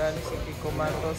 Comandan City Comandos